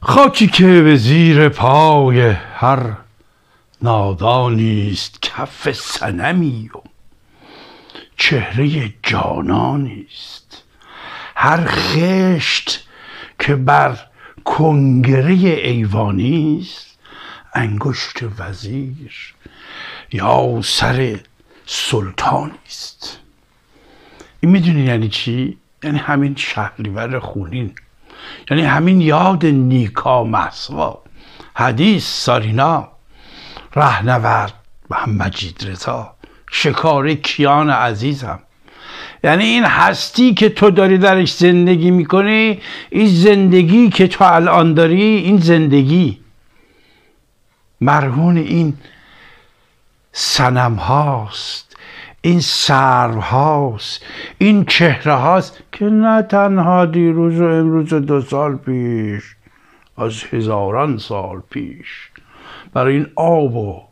خاکی که به زیر پای هر نادانیست کف سنمی و چهره جانانیست هر خشت که بر کنگره ایوانیست انگشت وزیر یا سر سلطانیست این می‌دونی یعنی چی؟ یعنی همین شهریور خونین. یعنی همین یاد نیکا محسوا حدیث سارینا رهنورد هم مجید رضا شکار کیان عزیزم. یعنی این هستی که تو داری درش زندگی می‌کنی این زندگی که تو الان داری این زندگی. مرهون این سنم هاست این سرو هاست این چهره هاست که نه تنها دیروز و امروز دو سال پیش از هزاران سال پیش. برای این آب و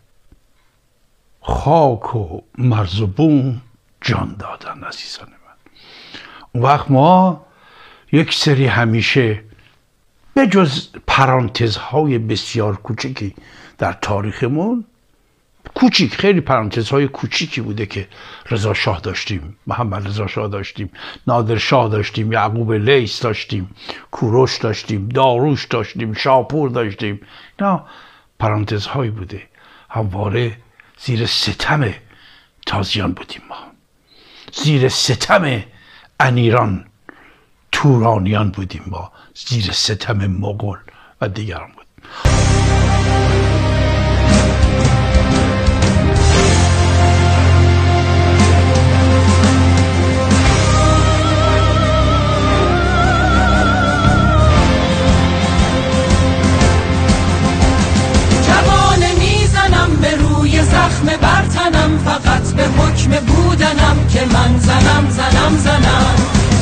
خاک و مرز و بوم جان دادن عزیزان من. اون وقت ما یک سری همیشه به جز پرانتزهای بسیار کوچکی در تاریخمون کوچیک خیلی پرانتزهای کوچیکی بوده که رضا شاه داشتیم محمد رضا شاه داشتیم نادر شاه داشتیم یعقوب لیس داشتیم کوروش داشتیم داروش داشتیم شاپور داشتیم. نه پرانتزهایی بوده. همواره زیر ستم تازیان بودیم ما. زیر ستم انیران تورانیان بودیم ما. زیر ستم مغول و دیگران بودیم. زخم برتنم فقط به حکم بودنم که من زنم زنم زنم.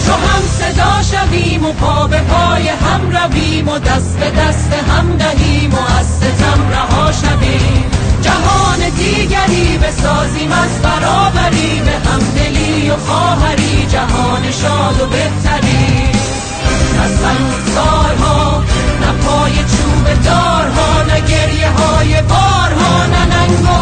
چو هم صدا شویم و پا به پای هم رویم و دست به دست هم دهیم و از ستم رها شویم. جهان دیگری بسازیم از برابری به همدلی و خواهری. جهان شاد و بهتری. سنگ سارها نه پای چوب دارها نه گریه های بارها نه ننگ و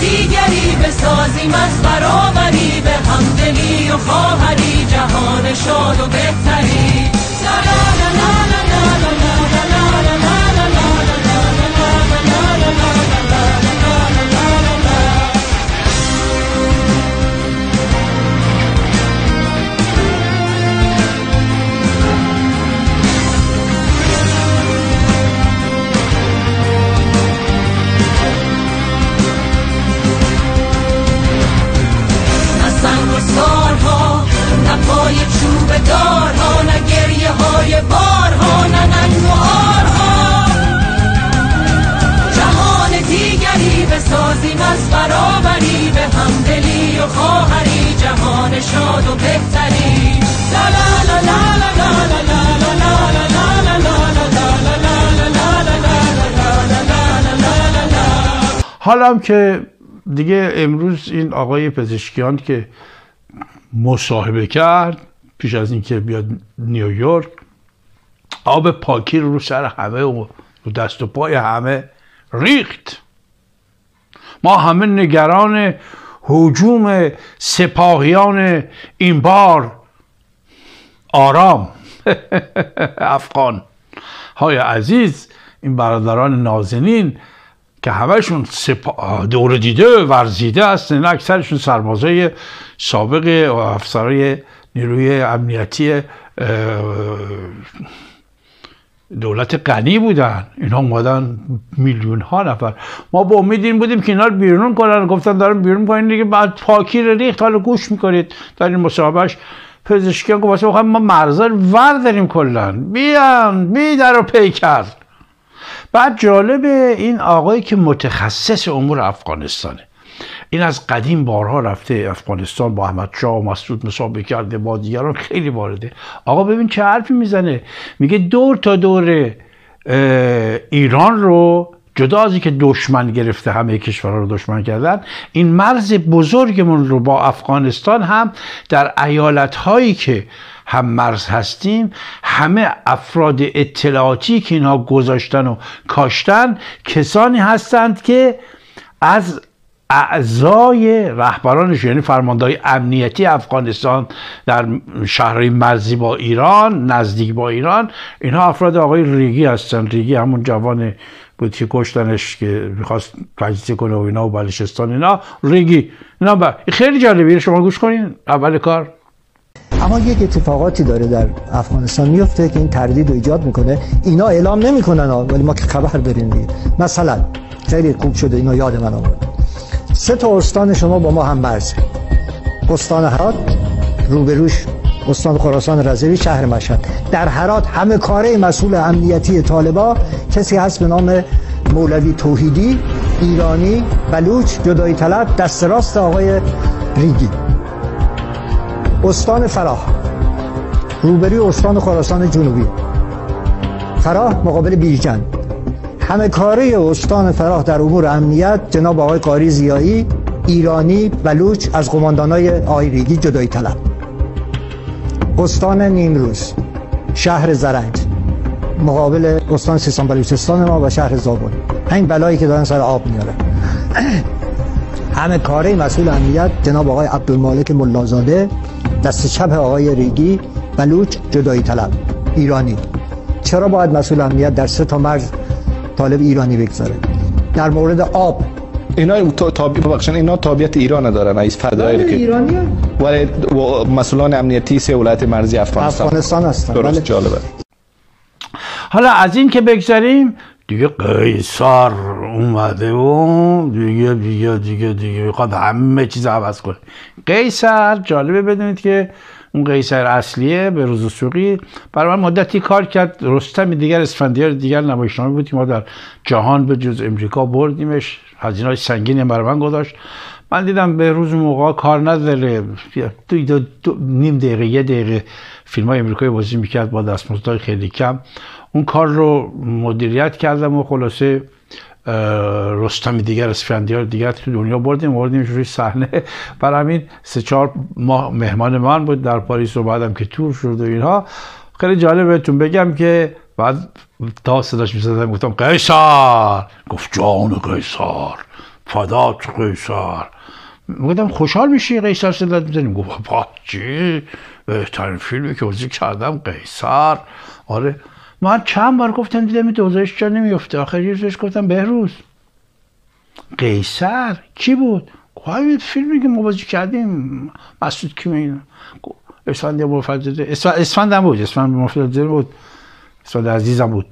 دیگری بسازیم از برابری به همدلی و خواهری جهان شاد و بهتری دارها نه گریه های بارها نه و آرها جهان دیگری بسازیم از برابری به همدلی و خواهری جهان شاد و بهتری لا لا حالا که دیگه امروز این آقای پزشکیان که مصاحبه کرد پیش از اینکه بیاد نیویورک آب پاکی رو سر همه و رو دست و پای همه ریخت. ما همه نگران حجوم سپاهیان این بار. آرام. افغان های عزیز این برادران نازنین که همشون سپا... دور دیده ورزیده هستن اکثرشون سربازای سابق و افسرای نیروی امنیتی دولت غنی بودن. اینا اومدن میلیون ها نفر. ما با امید این بودیم که اینا رو بیرون کنن. گفتن دارن بیرون کنن دیگه. بعد پاکی رو ریخت. حالا گوش می‌کنید. در این مصاحبهش پزشکی گفت ما مرزا ور داریم کلا. بیان بی در و پیکر بعد جالب این آقایی که متخصص امور افغانستانه. این از قدیم بارها رفته افغانستان با احمد شاه و مسعود مسابقه کرده با دیگران خیلی وارده. آقا ببین چه حرفی می‌زنه. میگه دور تا دور ایران رو جدا از که دشمن گرفته همه کشورها رو دشمن کردن این مرز بزرگمون رو با افغانستان هم در ایالت هایی که هم مرز هستیم همه افراد اطلاعاتی که اینها گذاشتن و کاشتن کسانی هستند که از اعضای رهبرانش یعنی فرماندهای امنیتی افغانستان در شهرهای مرزی با ایران نزدیک با ایران. اینها افراد آقای ریگی هستن. ریگی همون جوان بود که کشتنش که می‌خواست تجزیه کنه و اینا و بلوچستان اینا. ریگی اینا با... خیلی جالبه. شما گوش کنین. اول کار. اما یک اتفاقاتی داره در افغانستان میفته که این تردید رو ایجاد می‌کنه. اینا اعلام نمی‌کنن ولی ما که خبر داریم مثلا خیلی خوب شده اینا یاد من آمد سه تا استان شما با ما هم مرزه استان هرات روبروش استان خراسان رضوی شهر مشهد. در هرات همه کاره مسئول امنیتی طالبا کسی هست به نام مولوی توحیدی ایرانی بلوچ جدایی طلب دست راست آقای ریگی. استان فراه روبروی استان خراسان جنوبی. فراه مقابل بیرجن همه کاره استان فراه در امور امنیت جناب آقای قاری زیایی ایرانی بلوچ از قماندانای آقای ریگی جدایی طلب. استان نیمروز شهر زرنج مقابل استان سیستان بلوچستان ما و شهر زابل. این بلایی که دارن سر آب میاره. همه کاره مسئول امنیت جناب آقای عبدالمالک ملازاده دست چپ آقای ریگی بلوچ جدایی طلب. ایرانی. چرا باید مسئول امنیت در سه تا مرز طالب ایرانی بگذاره. در مورد آب. اینا تابع بخشن اینا تابعیت ایران دارن از فدرال که ایرانی ولی مسئولان امنیتی سه ولایت مرزی افغانستان. افغانستان هستن. درست بله. جالبه. حالا از این که بگذاریم دیگه قیصر اومده و دیگه دیگه دیگه دیگه می‌خواد همه چیز عوض کنه. قیصر جالبه بدونید که اون قیصر اصلیه به روز سوقی. برای من مدتی کار کرد. رستم دیگر اسفندیار دیگر نمایشنامه بود که ما در جهان به جز امریکا بردیمش. هزینه های سنگینی برای من گذاشت. من دیدم به روز موقع کار نداره. دو, دو, دو نیم دقیقه یه دقیقه فیلم های امریکایی بازی می‌کرد با دستمزدهای خیلی کم. اون کار رو مدیریت کردم و خلاصه رستم دیگر اسفندیار دیگر تو دنیا بردیم بردیمش روی صحنه. برای همین سه چهار ماه مهمان من بود در پاریس و بعدم که تور شد و اینها. خیلی جالب بهتون بگم که بعد تا صداش می‌زدم گفتم قیصر گفت جان قیصر فدات قیصر گفتم خوشحال میشی قیصر صدات می‌زنیم گفت چی؟ بهترین فیلمی که بازی کردم قیصر. آره. من چند بار گفتم دیدم این دوزایش جا نمیفته آخر یه روزش گفتم بهروز. قیصر؟ کی بود؟ خواهی فیلمی که ما بازی کردیم. مسعود کیم این اسفند مفرد اسفند هم بود. اسفند مفرد بود. اسفند عزیزم بود.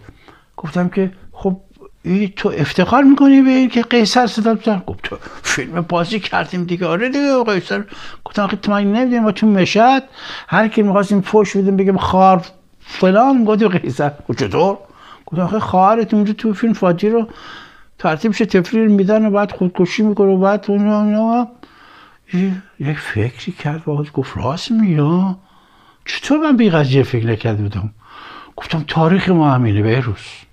گفتم که خب ای تو افتخار می‌کنی به این که قیصر صدا بزن؟ گفت فیلم بازی کردیم دیگه. آره دیگه قیصر. گفتم آخه تو من نمی‌دونیم ما تو مشهد هر کی می‌خواستیم فوش بدیم بگیم خار فلان گفت قیصر. گفت چطور؟ گفت آخه خواهرت اونجا تو فیلم فاجی رو ترتیبش تفریر میدن و بعد خودکشی می‌کنه و بعد اون یک فکری کرد و گفت راست میگه چطور من بی قضیه فکر نکرده بودم؟ گفتم تاریخ ما همینه بهروز.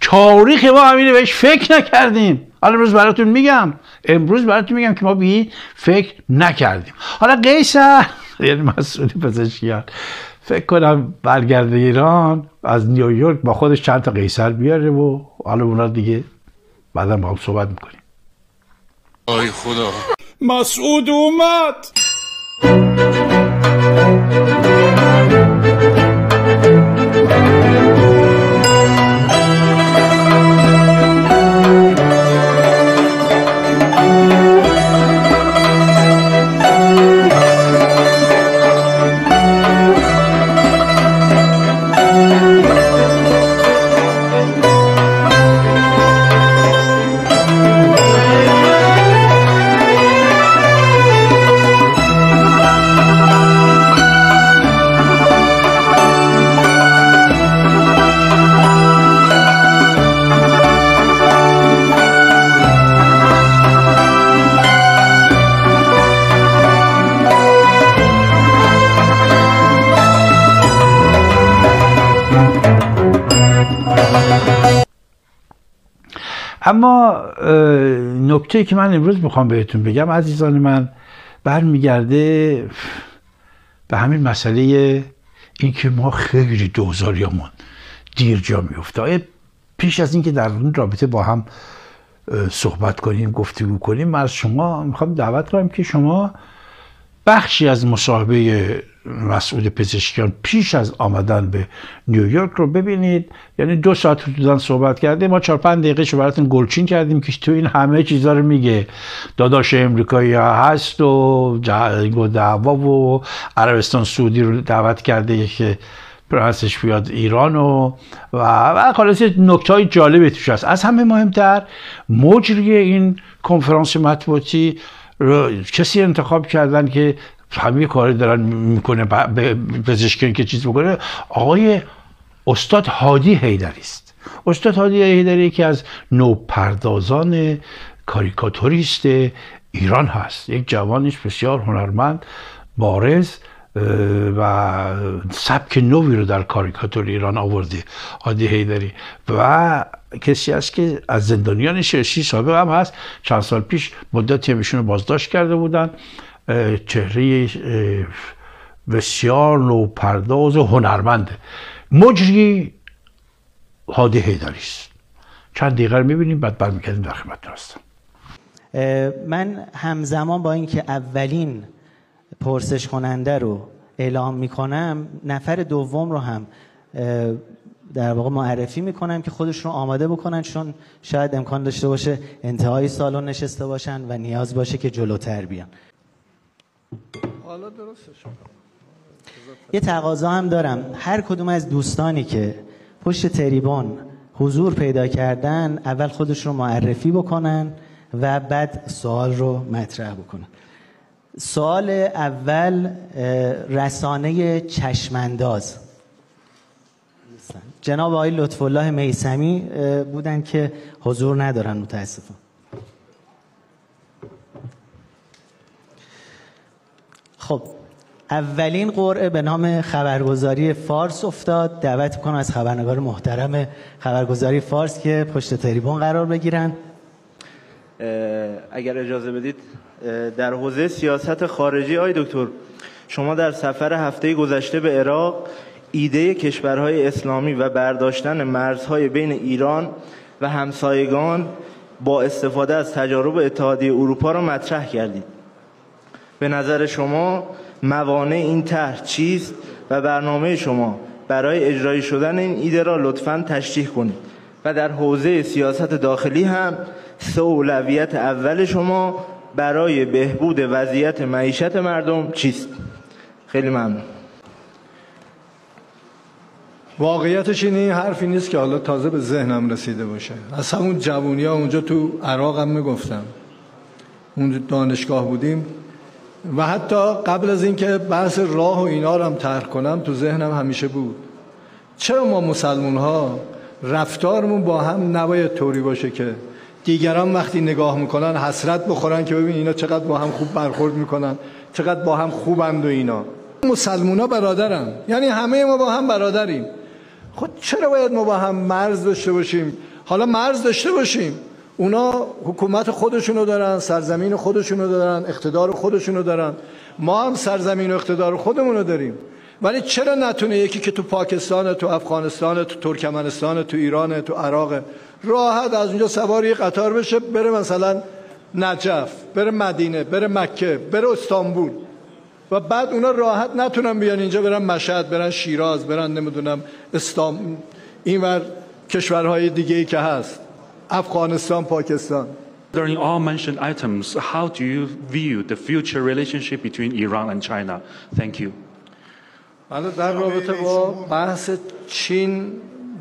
تاریخ ما همینه بهش فکر نکردیم. حالا امروز براتون میگم. امروز براتون میگم که ما به فکر نکردیم. حالا قیصر یعنی مسئولی پزشکیان فکر کنم برگرده ایران از نیویورک با خودش چند تا قیصر بیاره و حالا اونا دیگه بعدا با هم صحبت می‌کنیم. آی خدا. مسعود اومد. اما نکته که من امروز می‌خوام بهتون بگم عزیزان من برمیگرده به همین مسئله اینکه ما خیلی دوزاریامون دیر جا میفته. پیش از اینکه در اون رابطه با هم صحبت کنیم گفتگو کنیم من از شما می‌خوام دعوت کنم که شما بخشی از مصاحبه مسعود پزشکیان پیش از آمدن به نیویورک رو ببینید. یعنی دو ساعت حدودا صحبت کرده ما چهار پنج دقیقه شو براتون گلچین کردیم که تو این همه چیزا رو میگه. داداش امریکایی هست و جنگ و دعوا و عربستان سعودی رو دعوت کرده که پرنسش بیاد ایران و و خلاص نکته های جالبی توش هست. از همه مهمتر مجری این کنفرانس مطبوعاتی رو کسی انتخاب کردن که همه کاری دارن می‌کنه پزشکی که چیز بکنه آقای استاد هادی هیدری است. استاد هادی هیدری که از نوپردازان کاریکاتوریست ایران هست. یک جوانش بسیار هنرمند بارز و سبک نوی رو در کاریکاتور ایران آورده هادی هیدری و کسی است که از زندانیان شرشی سابق هم هست. چند سال پیش مدتی همیشون رو بازداشت کرده بودن. چهره بسیار نو پرداز و هنرمند. مجری هادی هیدری است. چند دقیقه رو می‌بینیم بعد برمیگردیم در خدمتتون هستم. من همزمان با اینکه اولین پرسش کننده رو اعلام می‌کنم نفر دوم رو هم در واقع معرفی می‌کنم که خودش رو آماده بکنن چون شاید امکان داشته باشه انتهای سالن نشسته باشن و نیاز باشه که جلوتر بیان. یه تقاضا هم دارم. هر کدوم از دوستانی که پشت تریبون حضور پیدا کردن اول خودش رو معرفی بکنن و بعد سوال رو مطرح بکنن. سوال اول رسانه چشمنداز جناب آقای لطف الله میسمی بودن که حضور ندارن متاسفم. خب اولین قرعه به نام خبرگزاری فارس افتاد. دعوت کنم از خبرنگار محترم خبرگزاری فارس که پشت تریبون قرار بگیرن. اگر اجازه بدید در حوزه سیاست خارجی آی دکتر شما در سفر هفته گذشته به عراق ایده کشورهای اسلامی و برداشتن مرزهای بین ایران و همسایگان با استفاده از تجارب اتحادیه اروپا را مطرح کردید. به نظر شما موانع این طرح چیست و برنامه شما برای اجرایی شدن این ایده را لطفا تشریح کنید. و در حوزه سیاست داخلی هم سه اولویت اول شما برای بهبود وضعیت معیشت مردم چیست؟ خیلی ممنون. واقعیتش این حرفی نیست که حالا تازه به ذهنم رسیده باشه. از همون جوونی ها اونجا تو عراق هم می‌گفتم. اون دانشگاه بودیم. و حتی قبل از اینکه بحث راه و اینا رو هم طرح کنم تو ذهنم همیشه بود. چرا ما مسلمون ها رفتارمون با هم نباید طوری باشه که دیگران وقتی نگاه می‌کنن حسرت بخورن که ببین اینا چقدر با هم خوب برخورد می‌کنن چقدر با هم خوبند و اینا. مسلمونا برادرن. یعنی همه ما با هم برادریم. خود خب چرا باید ما با هم مرز داشته باشیم؟ حالا مرز داشته باشیم. اونا حکومت خودشونو دارن سرزمین خودشونو دارن اقتدار خودشونو دارن. ما هم سرزمین و اقتدار خودمونو داریم. ولی چرا نتونه یکی که تو پاکستان تو افغانستان تو ترکمنستان تو ایران تو عراق راحت از اونجا سواری قطار بشه بره مثلا نجف بره مدینه بره مکه بره استانبول. و بعد اونا راحت نتونن بیان اینجا برن مشهد برن شیراز برن نمی‌دونم استان اینور کشورهای دیگه ای که هست. افغانستان پاکستان During all mentioned items, how do you view the future relationship between Iran and China? Thank you. حالا در رابطه با بحث چین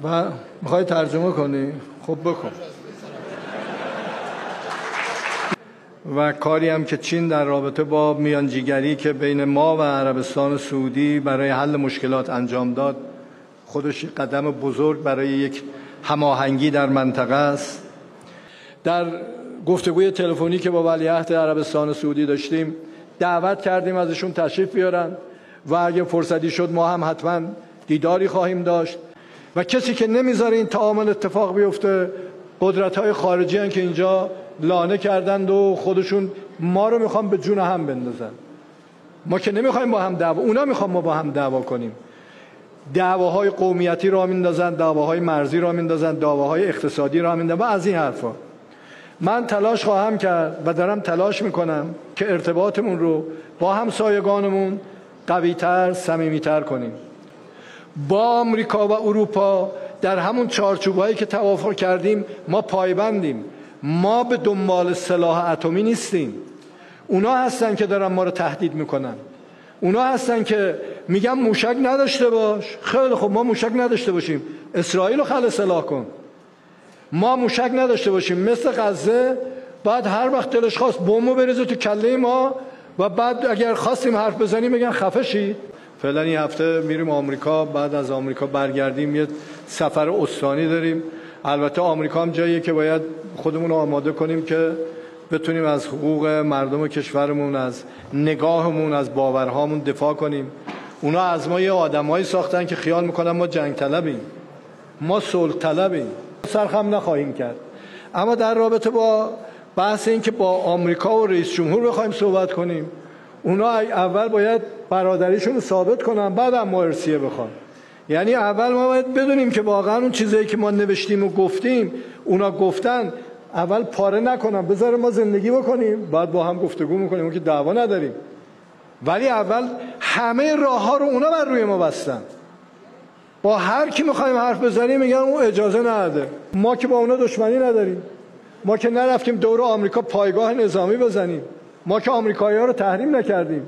و می‌خوای ترجمه کنی؟ خب بکن و کاری هم که چین در رابطه با میانجیگری که بین ما و عربستان سعودی برای حل مشکلات انجام داد خودش قدم بزرگ برای یک هماهنگی در منطقه است. در گفتگوی تلفنی که با ولیعهد عربستان سعودی داشتیم دعوت کردیم ازشون تشریف بیارن و اگه فرصتی شد ما هم حتما دیداری خواهیم داشت. و کسی که نمی‌ذاره این تعامل اتفاق بیفته قدرت های خارجی هن که اینجا لانه کردند و خودشون ما رو می‌خوان به جون هم بندازن. ما که نمی‌خوایم با هم دعوا اونا می‌خوان ما با هم دعوا کنیم. دعواهای قومیتی را میندازن دعواهای مرزی را میندازن دعواهای اقتصادی را میندازن و از این حرفا. من تلاش خواهم کرد و دارم تلاش می‌کنم که ارتباطمون رو با همسایگانمون قویتر صمیمیتر کنیم. با آمریکا و اروپا در همون چارچوبهایی که توافق کردیم ما پایبندیم. ما به دنبال سلاح اتمی نیستیم. اونا هستن که دارن ما رو تهدید می‌کنن. اونا هستن که میگن موشک نداشته باش. خیلی خب ما موشک نداشته باشیم. اسرائیل رو خل سلاح کن. ما موشک نداشته باشیم. مثل غزه بعد هر وقت دلش خواست بمبو بریزه تو کله ما و بعد اگر خواستیم حرف بزنیم بگن خفه شید فعلا این هفته میریم آمریکا بعد از آمریکا برگردیم. یه سفر استانی داریم. البته آمریکا هم جاییه که باید خودمون رو آماده کنیم که بتونیم از حقوق مردم کشورمون از نگاهمون از باورهامون دفاع کنیم. اونا از ما یه آدمایی ساختن که خیال می‌کنن ما جنگ طلبیم. ما صلح طلبیم. سرخم نخواهیم کرد. اما در رابطه با بحث این که با آمریکا و رئیس جمهور بخوایم صحبت کنیم اونا اول باید برادریشون رو ثابت کنن بعد هم ما ارسیه بخوان. یعنی اول ما باید بدونیم که واقعا اون چیزایی که ما نوشتیم و گفتیم اونا گفتن اول پاره نکنن بذاره ما زندگی بکنیم بعد با هم گفتگو می‌کنیم اون که دعوا نداریم. ولی اول همه راه ها رو اونا بر روی ما بستن. با هر کی می‌خوایم حرف بزنیم میگن اون اجازه نداده ما که با اونا دشمنی نداریم. ما که نرفتیم دور آمریکا پایگاه نظامی بزنیم. ما که آمریکایی ها رو تحریم نکردیم.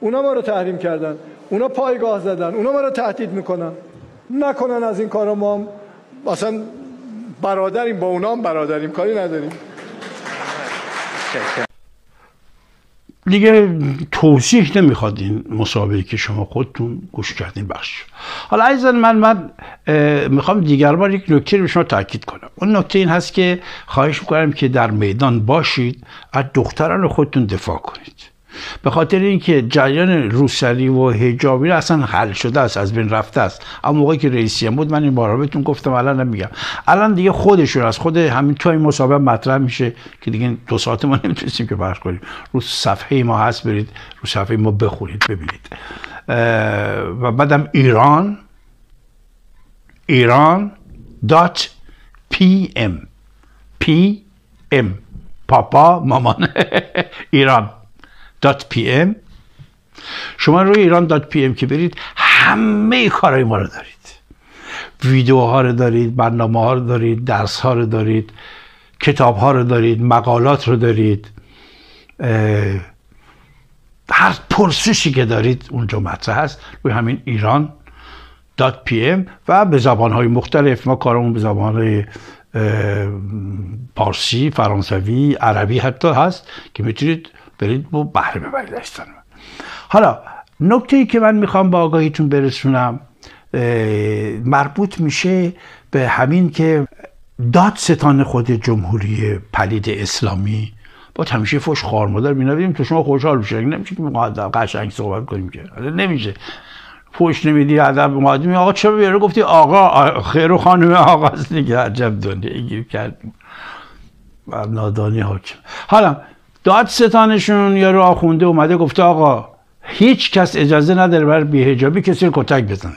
اونا ما رو تحریم کردن. اونا پایگاه زدن. اونا ما رو تهدید می‌کنن. نکنن از این کارا ما اصلا برادریم با اونا هم برادریم. کاری نداریم. دیگه توضیح نمی‌خواد این مسابقه که شما خودتون گوش کردین بخش حالا عزیزان من من می‌خوام دیگر بار یک نکته رو به شما تاکید کنم. اون نکته این هست که خواهش می‌کنم که در میدان باشید از دختران خودتون دفاع کنید. به خاطر اینکه جریان روسری و حجابی اصلا حل شده است از بین رفته است. اما موقعی که رئیسی بود من این بارا بهتون گفتم الان نمیگم. الان دیگه خودشون از خود همین تو این مسابقه مطرح میشه که دیگه دو ساعت ما نمی‌تونستیم که پخش کنیم. رو صفحه ما هست برید رو صفحه ما بخونید ببینید. و بعدم ایران. ایران dot PM. PM. پاپا مامان. ایران. .pm شما روی ایران .pm که برید همه کارهای ما رو دارید. ویدیوها رو دارید برنامه ها رو دارید درس ها رو دارید کتاب ها رو دارید مقالات رو دارید. هر پرسشی که دارید اونجا مطرح هست. روی همین ایران ام و به زبان های مختلف. ما کارمون به زبان های پارسی، فرانسوی، عربی حتی هست که می‌تونید برید با بهره ببرید حالا نکته ای که من می‌خوام با آگاهیتون برسونم مربوط میشه به همین که داد ستان خود جمهوری پلید اسلامی با همیشه فش خار مادر می تو شما خوشحال بشه نمیشه که قشنگ صحبت کنیم که. نمیشه. فوش نمیدی ادب مقدمی آقا چرا بیاره گفتی آقا؟ خیر و خانم آقا است دیگه. عجب دنیا گیر کردیم. نادانی حاکم. حالا داد ستانشون یا رو آخونده اومده گفته آقا هیچ کس اجازه نداره بر بیهجابی کسی رو کتک بزنه.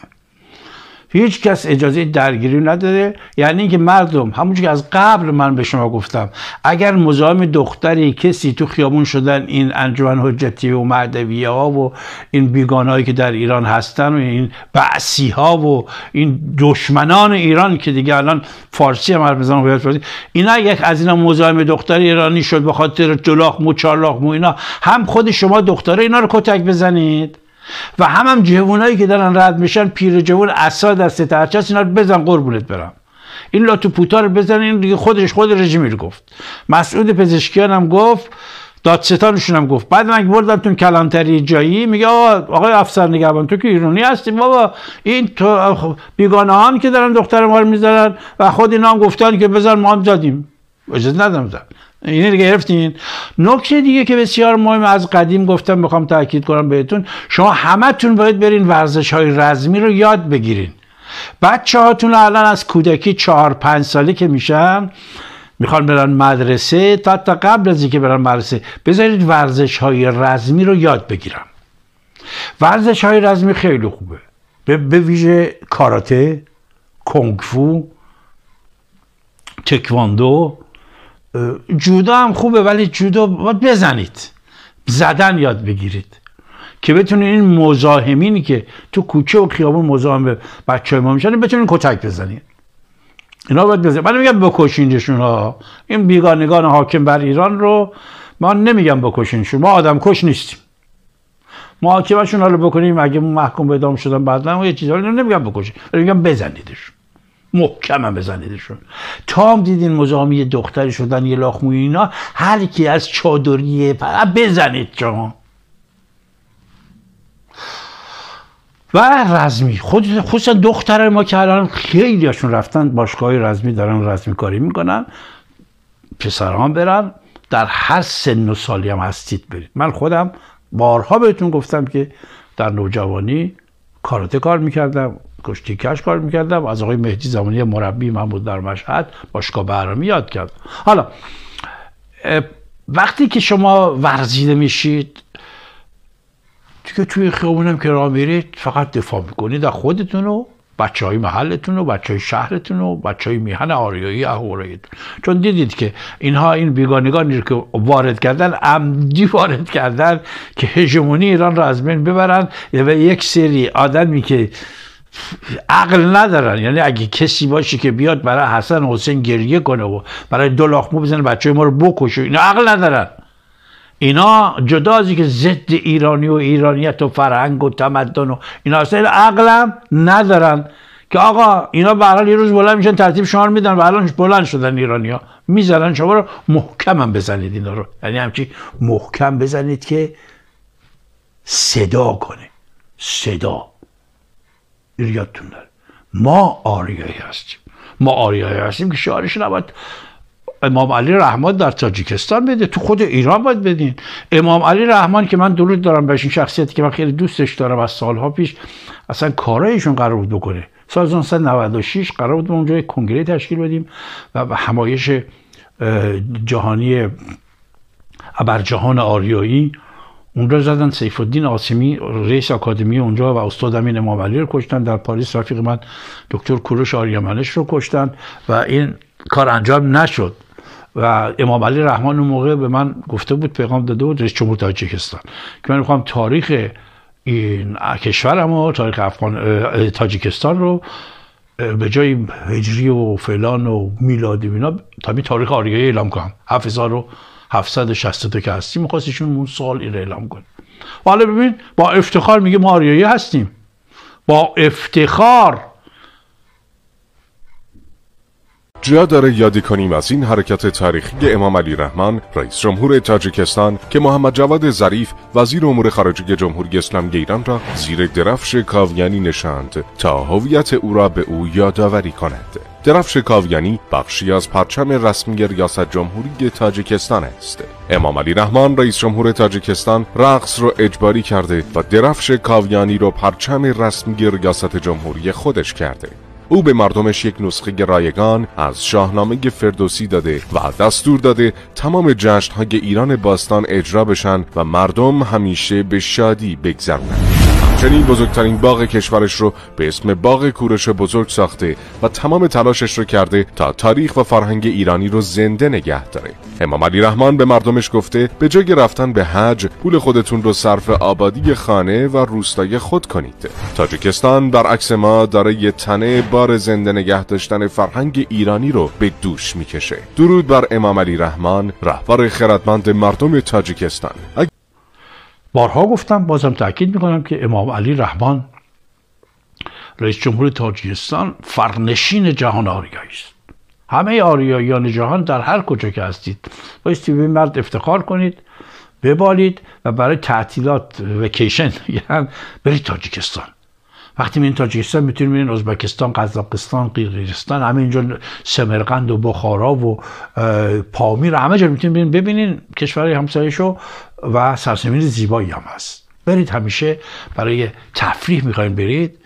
هیچ کس اجازه درگیری نداره. یعنی اینکه مردم همونجور که از قبل من به شما گفتم اگر مزاحم دختری کسی تو خیابون شدن این انجمن حجتی و مهدویه ها و این بیگانهایی که در ایران هستن و این بعثی ها و این دشمنان ایران که دیگه الان فارسی هم حرف می‌زنن فارسی اینا یک از اینا مزاحم دختر ایرانی شد به خاطر جلاخ مو چارلاخ مو اینا هم خود شما دختره اینا رو کتک بزنید. و هم هم جوونایی که دارن رد میشن پیر جوون اسا دست ترچس اینا رو بزن قربونت برم. این لاتو پوتا رو بزن این دیگه خودش خود رژیمی رو گفت. مسعود پزشکیان هم گفت دادستانشون هم گفت. بعد من بردمتون کلانتری جایی میگه آقا آقای افسر نگهبان تو که ایرانی هستی بابا. این تو بیگانه هم که دارن دختر ما رو می‌ذارن و خود اینا هم گفتن که بزن ما هم زدیم اجازه ندم زد. اینه دیگه گرفتین. نکته دیگه که بسیار مهم از قدیم گفتم می‌خوام تاکید کنم بهتون. شما همتون باید برین ورزش های رزمی رو یاد بگیرین. بچه هاتون الان از کودکی چهار پنج ساله که میشن می‌خوان برن مدرسه تا تا قبل از اینکه برن مدرسه بذارید ورزش های رزمی رو یاد بگیرم ورزش های رزمی خیلی خوبه. به, به ویژه کاراته کنگفو تکواندو جودو هم خوبه ولی جودو باید بزنید. زدن یاد بگیرید. که بتونین این مزاحمینی که تو کوچه و خیابون مزاحم بچه ما میشن بتونین کتک بزنید اینا باید بزنید من میگم بکشینشون ها. این بیگانگان حاکم بر ایران رو من نمیگم بکشینشون. ما آدم کش نیستیم. محاکمشون حالا بکنیم اگه محکوم به اعدام شدن بعدا یه چیزا نمیگم بکشین. میگم بزنیدشون. محکم هم بزنیدشون تا دیدین مزاحمی دختری شدن یه لاخموی اینا؟ هر کی از چادریه بزنید شما. و رزمی. خود خصوصا دختر ما که الان خیلی هاشون رفتن باشگاه رزمی دارن رزمی کاری می‌کنن. پسران برن. در هر سن و سالی هم هستید برید. من خودم بارها بهتون گفتم که در نوجوانی کاراته کار می‌کردم. کش کار می‌کردم. از آقای مهدی زمانی مربی من بود در مشهد باشگاه بهرامی یاد کرد حالا وقتی که شما ورزیده میشید دیگه توی خیابونم که راه میرید فقط دفاع می‌کنید. از خودتون و بچه های محلتون و بچه های شهرتون و بچه های میهن آریایی اهورایتون چون دیدید که اینها این بیگانگانی که وارد کردن عمدی وارد کردن که هژمونی ایران را از بین ببرن و یک سری آدمی که عقل ندارن. یعنی اگه کسی باشه که بیاد برای حسن حسین گریه کنه و برای دو لاخمو بزنه بچه ما رو بکشه. اینا عقل ندارن. اینا جدا از که ضد ایرانی و ایرانیت و فرهنگ و تمدن و اینا اصلا عقلم ندارن که آقا اینا به یه روز بلند میشن ترتیب شمار میدن و الان بلند شدن ایرانیا می‌زنن شما رو محکم هم بزنید اینا رو. یعنی همچی محکم بزنید که صدا کنه. صدا. یادتون داره ما آریایی هستیم. ما آریایی هستیم که شعارش نباید امام علی رحمان در تاجیکستان بده. تو خود ایران باید بدین. امام علی رحمان که من درود دارم بهش این شخصیتی که من خیلی دوستش دارم از سالها پیش اصلا کارایشون قرار بود بکنه. سال 1996 قرار بود اونجا کنگره تشکیل بدیم و همایش جهانی جهان آریایی اونجا زدن سیف الدین آسمی رئیس اکادمی اونجا و استاد امین امام علی رو کشتن در پاریس رفیق من دکتر کوروش آریامنش رو کشتن و این کار انجام نشد و امام علی رحمان اون موقع به من گفته بود پیغام داده بود رئیس جمهور تاجیکستان که من می‌خوام تاریخ این کشورم و تاریخ افغان تاجیکستان رو به جای هجری و فلان و میلادی اینا تابی تاریخ آریایی اعلام کنم 7762 که هستیم میخواستیشون اون سال این اعلام کنه حالا ببین با افتخار میگه ما آریایی هستیم. با افتخار. جا داره یادی کنیم از این حرکت تاریخی امام علی رحمان رئیس جمهور تاجیکستان که محمد جواد ظریف وزیر امور خارجه جمهوری اسلامی ایران را زیر درفش کاویانی نشاند تا هویت او را به او یادآوری کند. درفش کاویانی بخشی از پرچم رسمی ریاست جمهوری تاجیکستان است. امام علی رحمان رئیس جمهور تاجیکستان رقص را اجباری کرده و درفش کاویانی را پرچم رسمی ریاست جمهوری خودش کرده. او به مردمش یک نسخه رایگان از شاهنامه فردوسی داده و دستور داده تمام جشنهای ایران باستان اجرا بشن و مردم همیشه به شادی بگذرونند. همچنین بزرگترین باغ کشورش رو به اسم باغ کوروش بزرگ ساخته و تمام تلاشش رو کرده تا تاریخ و فرهنگ ایرانی رو زنده نگه داره. امام علی رحمان به مردمش گفته به جای رفتن به حج پول خودتون رو صرف آبادی خانه و روستای خود کنید. تاجیکستان برعکس ما داره یه تنه بار زنده نگه داشتن فرهنگ ایرانی رو به دوش می‌کشه. درود بر امام علی رحمان رهبر خردمند مردم تاجیکستان. بارها گفتم بازم تاکید می‌کنم که امام علی رحمان رئیس جمهور تاجیکستان فرنشین جهان آریایی است. همه آریاییان جهان در هر کجا که هستید بایستی به مرد افتخار کنید ببالید و برای تعطیلات وکیشن یعنی برید تاجیکستان. وقتی میرین تاجیکستان می‌تونید میرین ازبکستان قزاقستان قیرگیزستان همه اینجا سمرقند و بخارا و پامیر همه جا می‌تونید ببینین کشورهای همسایشو و سرزمین زیبایی هم هست. برید همیشه برای تفریح می‌خواین برید.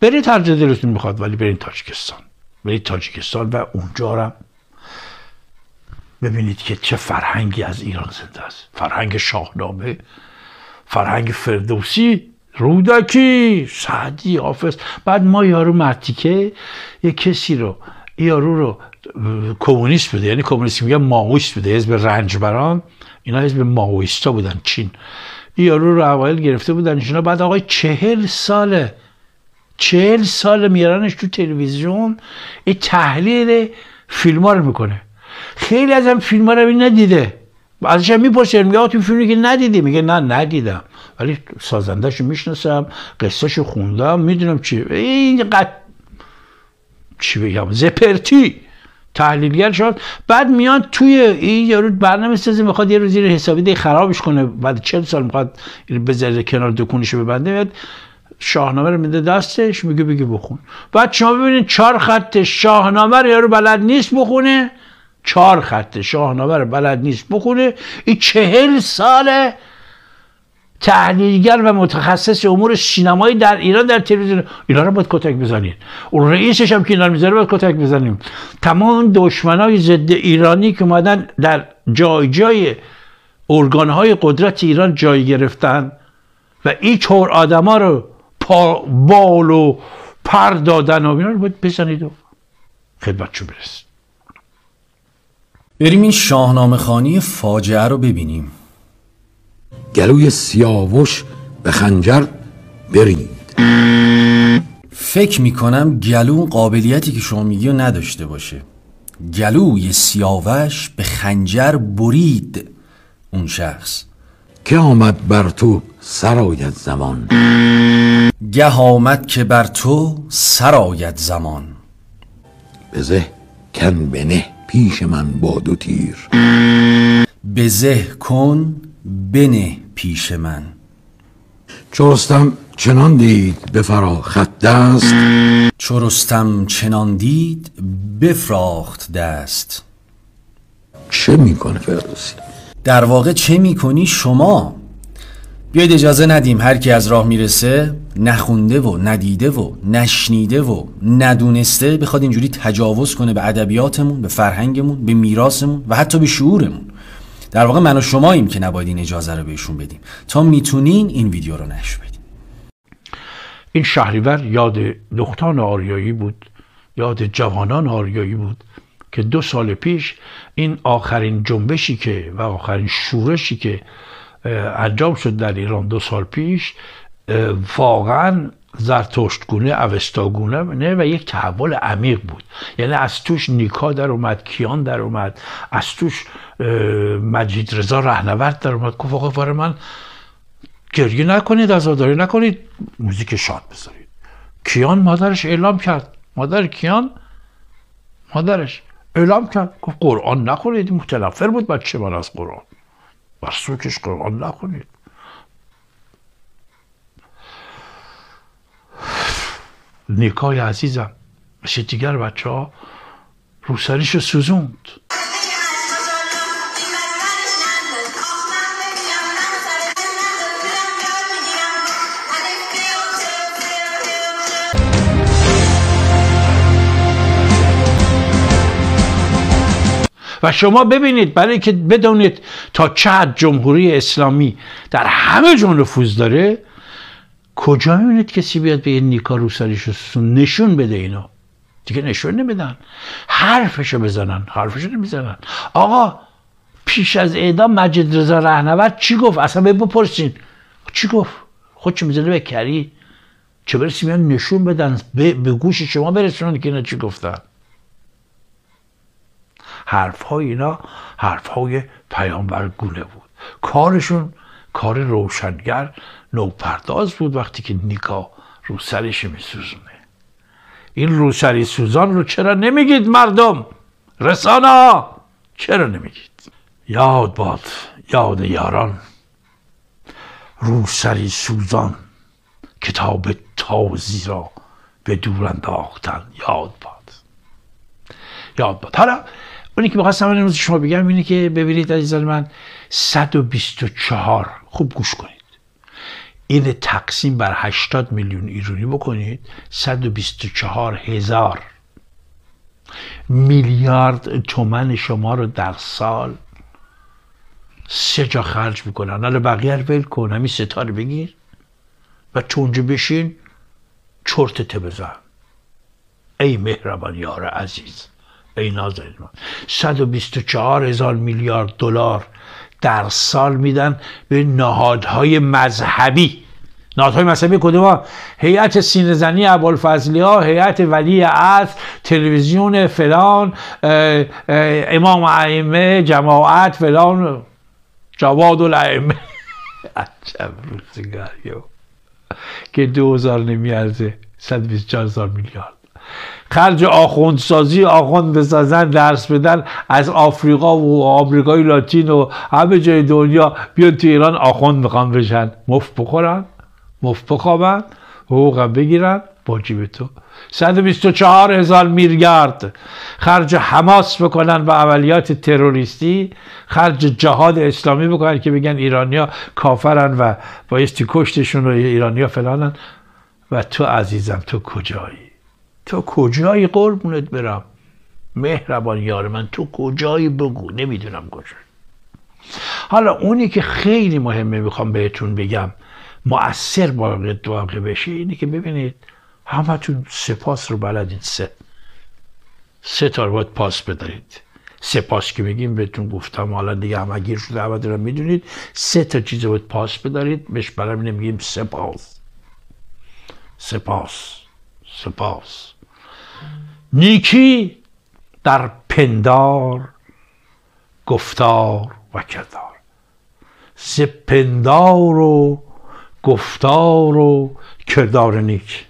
برید هر جا دلتون می‌خواد ولی برید تاجیکستان. برید تاجیکستان و اونجا را ببینید که چه فرهنگی از ایران زنده است. فرهنگ شاهنامه فرهنگ فردوسی رودکی سعدی حافظ. بعد ما یارو مرتیکه یه کسی رو یارو رو کمونیست بوده. یعنی کمونیست میگه ماویست بوده حزب رنجبران. اینا حزب ماویستا بودن چین. یارو رو اوایل گرفته بودن اینا بعد آقای چهل ساله چهل سال میارنش تو تلویزیون. این تحلیل فیلم ها رو می‌کنه. خیلی از هم فیلم ها رو ندیده. ازش هم می‌پرسه میگه تو فیلمی که ندیدی؟ میگه نه ندیدم. ولی سازندهشو می‌شناسم قصهشو خوندم می‌دونم چی. این قد چی بگم؟ زپرتی. تحلیلگر شد. بعد میاد توی این یارو برنامه سازی می‌خواد یه روزی حسابی ده خرابش کنه. بعد چل سال می‌خواد بذاره کنار دکونشو ببنده. میاد شاهنامه رو میده دستش میگه بگی بخون. بعد شما ببینید چهار خط شاهنامه رو یارو بلد نیست بخونه. چهار خط شاهنامه رو بلد نیست بخونه. این چهل ساله تحلیلگر و متخصص امور سینمایی در ایران در تلویزیون. اینا رو باید کتک بزنید اون رئیسش هم که اینا می‌ذاره باید کتک بزنیم. تمام دشمنای ضد ایرانی که اومدن در جای جای ارگانهای قدرت ایران جای گرفتن و این چهار آدما رو پا بال و پر دادن و اینا رو باید بزنید و خدمتشو برسید. بریم این شاهنامه خانی فاجعه رو ببینیم. گلوی سیاوش به خنجر برید. فکر می‌کنم گلو قابلیتی که شما میگی نداشته باشه. گلوی سیاوش به خنجر برید اون شخص. که آمد بر تو سرایت زمان. گه آمد که بر تو سرایت زمان. بزه کن بنه. پیش من با دو تیر. بزه کن بنه پیش من. چرستم چنان دید بفراخت دست. چرستم چنان دید بفراخت دست. چه می‌کنه فردوسی؟ در واقع چه می‌کنی شما؟ بیاید اجازه ندیم هر کی از راه می‌رسه نخونده و ندیده و نشنیده و ندونسته بخواد اینجوری تجاوز کنه به ادبیاتمون به فرهنگمون به میراثمون و حتی به شعورمون. در واقع من و شماییم که نباید این اجازه رو بهشون بدیم. تا می‌تونین این ویدیو رو نشر بدیم این شهریور یاد دختان آریایی بود یاد جوانان آریایی بود که دو سال پیش این آخرین جنبشی که و آخرین شورشی که انجام شد در ایران دو سال پیش واقعا زرتشتگونه اوستاگونه نه و یک تحول عمیق بود. یعنی از توش نیکا در اومد کیان در اومد از توش مجید رضا رهنورد در اومد. گفت آقا من گریه نکنید آزاداری نکنید موزیک شاد بذارید. کیان مادرش اعلام کرد. مادر کیان؟ مادرش اعلام کرد. گفت قرآن نخونید متنفر بود بچه من از قرآن. بر سوکش قرآن نخونید. نیکای عزیزم. دیگر بچه ها روسریش سوزوند. و شما ببینید برای که بدونید تا چه جمهوری اسلامی در همه جا نفوذ داره کجا می‌بینید کسی بیاد به یه نیکا روسریش نشون بده اینا دیگه نشون نمیدن. حرفشو بزنن. حرفشو نمی‌زنن. آقا پیش از اعدام مجید رضا رهنورد چی گفت؟ اصلا به بپرسین. چی گفت؟ خودشو می‌زنه؟ به کری. چه برسی میان نشون بدن. به, گوش شما برسونن که اینا چی گفتن. حرف های اینا حرف های پیامبر گونه بود. کارشون کار روشنگر نوپرداز بود وقتی که نیکا رو سرش میسوزونه این روسری سوزان رو چرا نمیگید مردم؟ رسانه چرا نمیگید؟ یاد باد یاد یاران. روسری سوزان کتاب تازی را به دور انداختن. یاد باد. یاد باد. حالا اونی که بخواستم امروز شما بگم اینه که ببینید عزیزان من 124 خوب گوش کنید. این تقسیم بر 80 میلیون ایرانی بکنید 124 هزار میلیارد تومن شما رو در سال سه جا خرج می‌کنن. حالا بقیه رو ول کن همین ستاره بگیر و چونجه بشین چرتته بزن. ای مهربان یار عزیز ای نازنین من 124 هزار میلیارد دلار در سال میدن به نهادهای مذهبی. نهادهای مذهبی کدوم هیئت سینه‌زنی ابوالفضلی ها هیئت ولی عصر تلویزیون فلان امام ائمه جماعت فلان جواد الائمه. عجب روزگاریو که دو هزار نمیارزه 124 هزار میلیارد. خرج آخوندسازی آخوند بسازن درس بدن از آفریقا و آمریکای لاتین و همه جای دنیا بیان تو ایران آخوند می‌خوان بشن. مفت بخورن مفت بخوابن حقوقم بگیرن با جیب تو 124 هزار میلیارد خرج حماس بکنن و عملیات تروریستی. خرج جهاد اسلامی بکنن که بگن ایرانیا کافرن و بایستی کشتشون و ایرانیا فلانن. و تو عزیزم تو کجایی؟ تو کجایی قربونت برم؟ مهربان یار من تو کجایی بگو؟ نمی‌دونم کجا. حالا اونی که خیلی مهمه می‌خوام بهتون بگم مؤثر واقع بشه اینه که ببینید همتون سپاس رو بلدین. سه. سه تا رو باید پاس بدارید سپاس که میگیم بهتون گفتم. حالا دیگه همگیر شده همه رو می‌دونید. سه تا چیز باید پاس بدارید. بهش برای میگیم سپاس. سپاس. سپاس. نیکی در پندار گفتار و کردار. سپندار و گفتار و کردار نیک.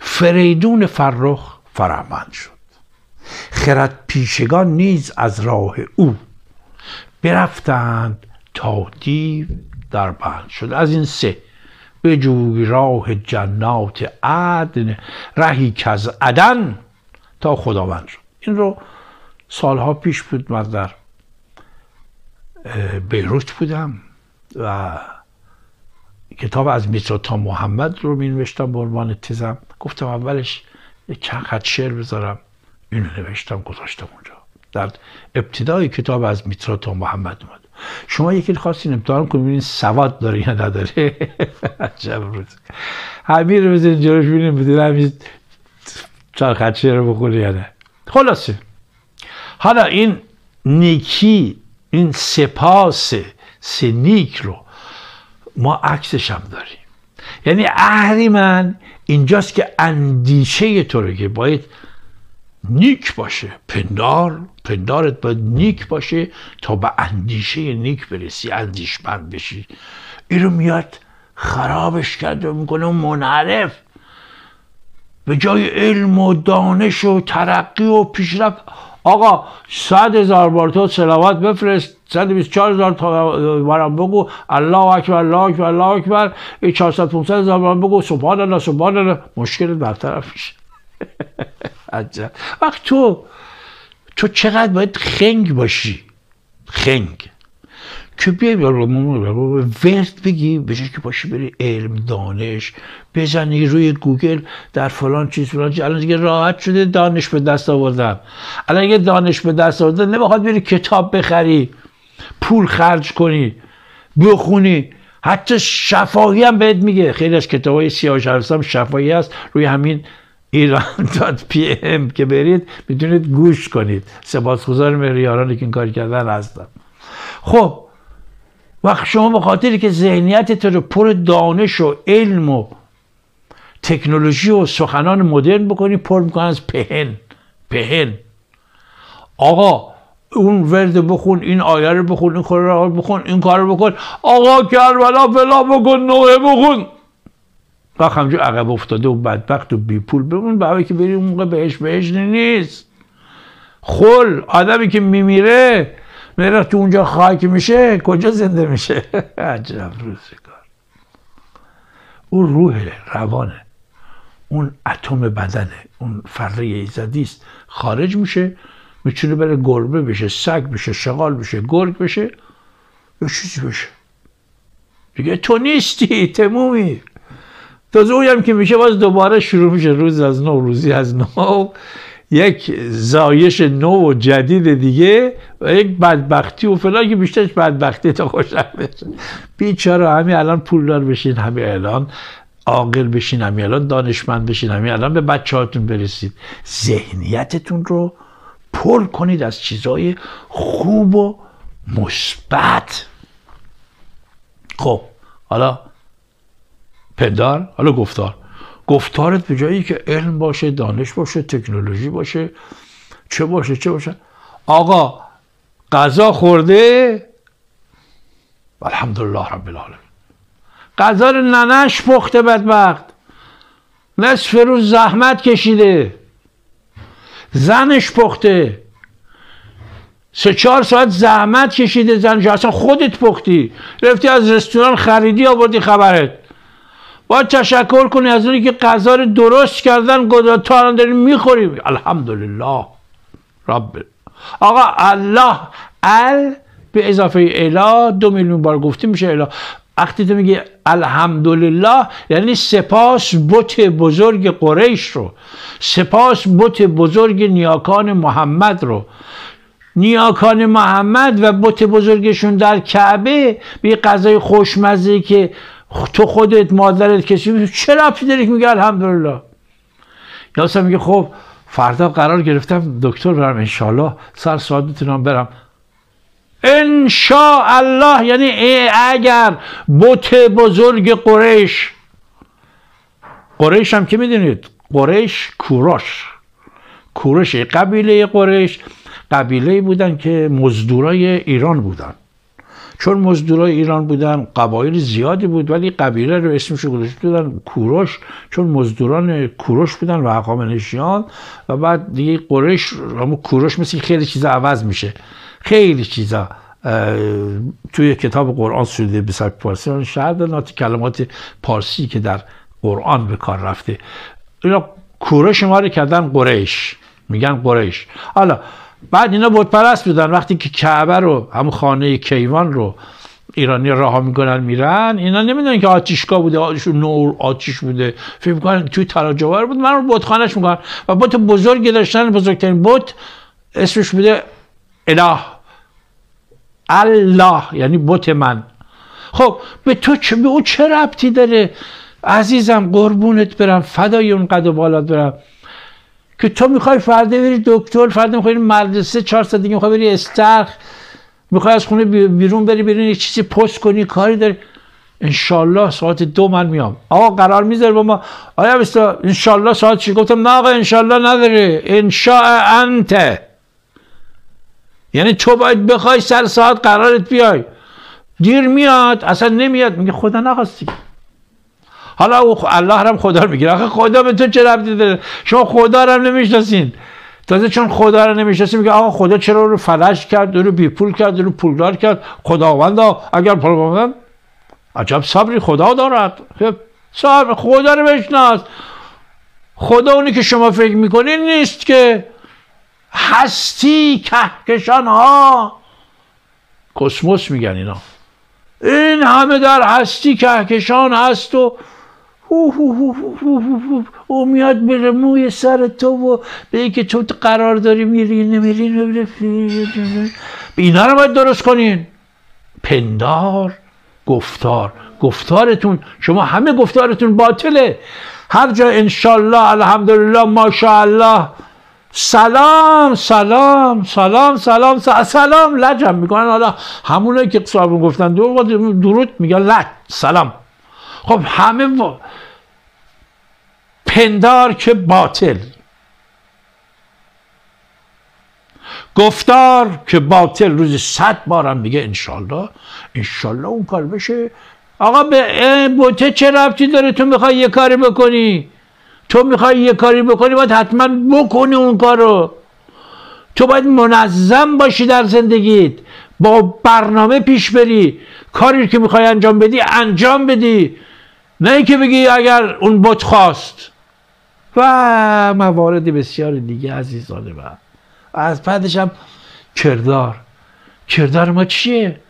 فریدون فرخ فرهمند شد. خرد پیشگان نیز از راه او. برفتند تا دیو در بند شد. از این سه به جوی راه جنات عدن رهی که از عدن تا خداوند شد. این رو سالها پیش بود من در بیروت بودم و کتاب از میترا تا محمد رو می نوشتم به عنوان تزم. گفتم اولش چند خط شعر بذارم. اینو نوشتم گذاشتم اونجا. در ابتدای کتاب از میترا تا محمد اومد. شما یکی خواستین امتحان کنید ببینید سواد داره یا نداره. عجب روز همین رو بزنید جلوش ببینید بدون همین خط شعر رو بخونه یا نه. خلاصه. حالا این نیکی این سپاس سنیک رو ما عکسش هم داریم. یعنی من اینجاست که اندیشه تو رو که باید نیک باشه پندار پندارت باید نیک باشه تا به اندیشه نیک برسی اندیشمند بشی. این رو میاد خرابش کرده می‌کنه منعرف به جای علم و دانش و ترقی و پیشرفت آقا صد هزار بار تو سلاوات بفرست 124 هزار تا برام بگو الله اکبر الله اکبر الله اکبر. 400 500 هزار برام بگو سبحان الله سبحان الله. مشکل برطرف میشه. عجب. وقت تو تو چقدر باید خنگ باشی؟ خنگ. که بیای ورد بگی به که باشی بری علم دانش بزنی روی گوگل در فلان چیز فلان چیز. الان دیگه راحت شده دانش به دست آوردم الان اگه دانش به دست آوردن نمی‌خواد بری کتاب بخری پول خرج کنی بخونی. حتی شفاهی هم بهت میگه. خیلی از کتاب های سیاه شفاهی هست. روی همین ایران dot PM که برید می‌تونید گوش کنید. سپاسگزار همیارانی که این کار کردن هستم خب وقت شما به که ذهنیت رو پر دانش و علم و تکنولوژی و سخنان مدرن بکنی پر می‌کنن از پهن. پهن. آقا اون ورد بخون این آیه رو بخون این کار رو بخون این کار رو بکن. آقا کربلا فلا بکن نوه بخون. وقت همجور عقب افتاده و بدبخت و بی پول بمون به که بری اون موقع بهش بهش نیست. خل آدمی که میمیره میره تو اونجا خاک میشه کجا زنده میشه؟ عجب روزگار. اون روح روانه. اون اتم بدنه. اون فره ایزدی است. خارج میشه می‌تونه بره گربه بشه سگ بشه شغال بشه گرگ بشه یا چیزی بشه. میگه تو نیستی تمومی. تازه اویم که میشه باز دوباره شروع میشه. روز از نو روزی از نو. یک زایش نو و جدید دیگه و یک بدبختی و فلان که بیشترش بدبختی تا خوشم بشه. بیچاره همین الان پولدار بشین همین الان عاقل بشین همین الان دانشمند بشین همین الان به بچه هاتون برسید. ذهنیتتون رو پر کنید از چیزهای خوب و مثبت. خب حالا پندار حالا گفتار. گفتارت به جایی که علم باشه دانش باشه تکنولوژی باشه چه باشه چه باشه. آقا غذا خورده؟ الحمدلله رب العالمین. غذا رو ننش پخته بدبخت. نصف روز زحمت کشیده. زنش پخته. سه چهار ساعت زحمت کشیده زنش اصلا خودت پختی. رفتی از رستوران خریدی آوردی خبرت. باید تشکر کنی از اونی که غذا رو درست کردن تا الان داریم می‌خوریم الحمدلله. رب آقا الله ال به اضافه اله دو میلیون بار گفتیم میشه اله. وقتی تو میگی الحمدلله یعنی سپاس بت بزرگ قریش رو سپاس بت بزرگ نیاکان محمد رو. نیاکان محمد و بت بزرگشون در کعبه به غذای خوشمزه که تو خودت مادرت کسی چه رفتی داری که میگه الحمدلله؟ یاسم میگه خب فردا قرار گرفتم دکتر برم انشالله سر ساعت می‌تونم برم. ان الله یعنی اگر بت بزرگ قریش قریش هم که می‌دونید؟ قریش کوروش. کوروش قبیله قریش. قبیله بودن که مزدورای ایران بودن. چون مزدورای ایران بودن قبایل زیادی بود ولی قبیله رو اسمش گذاشته بودن کوروش چون مزدوران کوروش بودن و حقامنشیان و بعد دیگه همون کوروش مثل خیلی چیزا عوض میشه. خیلی چیزا توی کتاب قرآن شده به سبک پارسی شهر نات کلمات پارسی که در قرآن به کار رفته. اینا کوروش ما رو کردن قریش. میگن قریش. حالا بعد اینا بود پرست بودن. وقتی که کعبه رو همون خانه کیوان رو ایرانی راه می‌کنن میرن اینا نمی‌دونن که آتیشگاه بوده آتیش نور آتیش بوده. فکر می‌کنن توی تراجوار بود. من رو بتخانش می‌کنن. و بت بزرگی داشتن بزرگترین بت اسمش بوده اله. الله یعنی بت من. خب به تو چه به او چه ربطی داره؟ عزیزم قربونت برم. فدای اون قد و بالات برم. که تو می‌خوای فرده بری دکتر فرده می‌خوای مدرسه چهار ساعت دیگه می‌خوای بری استرخ می‌خوای از خونه بیرون بری بیرون یک چیزی پست کنی کاری داری. انشالله ساعت دو من میام. آقا قرار می‌ذاره با ما؟ آیا بستا انشالله ساعت چی؟ گفتم نه آقا انشالله نداره انشاء انت. یعنی تو باید بخوای سر ساعت قرارت بیای. دیر میاد اصلا نمیاد. میگه خدا نخواستی. حالا او الله هم خدا رو می‌گیره. آخه خدا به تو چه ربطی داره؟ شما خدا رو هم نمی‌شناسین. تازه چون خدا رو نمی‌شناسین میگه آقا خدا چرا رو فلش کرد رو بی پول کرد رو پولدار کرد؟ خداوند اگر پول عجب صبری خدا دارد. خب صبر خدا رو بشناس. خدا اونی که شما فکر می‌کنین نیست که هستی کهکشان ها کسموس میگن اینا. این همه در هستی کهکشان هست و او میاد بره موی سر تو و به که تو قرار داری میری نمیری اینا رو باید درست کنین. پندار گفتار. گفتارتون شما همه گفتارتون باطله. هر جا انشالله الحمدلله ماشاءالله. سلام سلام سلام سلام سلام لجم می‌کنن. حالا همونه که صاحب گفتن درود میگن لج سلام. خب همه پندار که باطل. گفتار که باطل روز صد بارم میگه انشالله انشالله اون کار بشه. آقا به بوته چه ربطی داره؟ تو می‌خوای یه کاری بکنی؟ تو می‌خوای یه کاری بکنی باید حتما بکنی اون کارو. تو باید منظم باشی در زندگیت. با برنامه پیش بری. کاری که می‌خوای انجام بدی انجام بدی. نه اینکه بگی اگر اون بت خواست. و موارد بسیار دیگه عزیزان من. از بعدش هم کردار. کردار ما چیه؟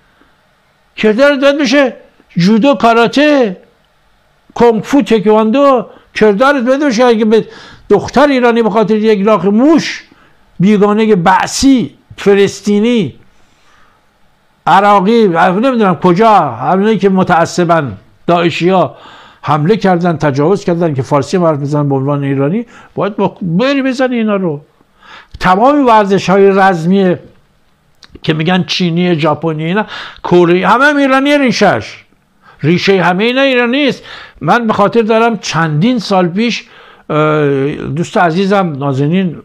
کردار داد میشه جودو کاراته کنگفو تکواندو. کردارت بده اگه به دختر ایرانی به یک لاخ موش بیگانه بعثی فلسطینی عراقی نمی‌دونم کجا همینایی که متعصبن داعشی ها حمله کردن تجاوز کردن که فارسی حرف بزنن به عنوان ایرانی باید با بری بزنی اینا رو. تمام ورزش های رزمی که میگن چینی ژاپنی اینا کره همه هم ایرانی ریشش ریشه همه اینا ایرانی است. من به خاطر دارم چندین سال پیش دوست عزیزم نازنین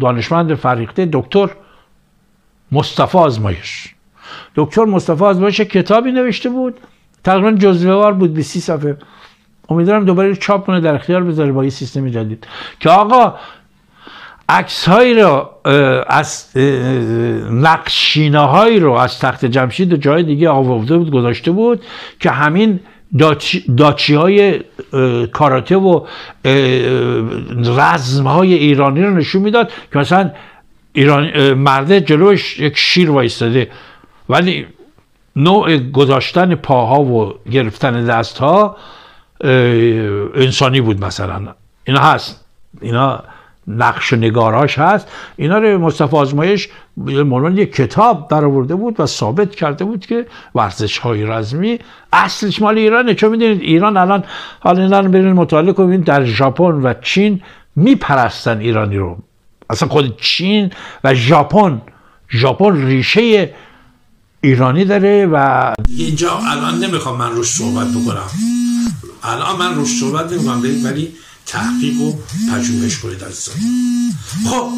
دانشمند فریقته دکتر مصطفی آزمایش. دکتر مصطفی آزمایش کتابی نوشته بود. تقریبا جزوه بود به سی صفحه. امیدوارم دوباره چاپ کنه در اختیار بذاره با یه سیستم جدید. که آقا عکس رو از نقشینه هایی رو از تخت جمشید و جای دیگه آورده بود گذاشته بود که همین داچی, های کاراته و رزم های ایرانی رو نشون می‌داد که مثلا ایران مرده جلوش یک شیر وایستاده. ولی نوع گذاشتن پاها و گرفتن دست ها انسانی بود مثلا. اینا هست. اینا نقش نگاراش هست. اینا رو مصطفی آزمایش عنوان یک کتاب در آورده بود و ثابت کرده بود که ورزش های رزمی اصلش مال ایرانه. چون می‌دونید ایران الان حالا اینا رو برین مطالعه کنید در ژاپن و چین میپرستن ایرانی رو. اصلا خود چین و ژاپن. ژاپن ریشه ایرانی داره و اینجا الان نمی‌خوام من روش صحبت بکنم. الان من روش صحبت نمی‌خوام ولی تحقیق و پژوهش کنید عزیزان. خب.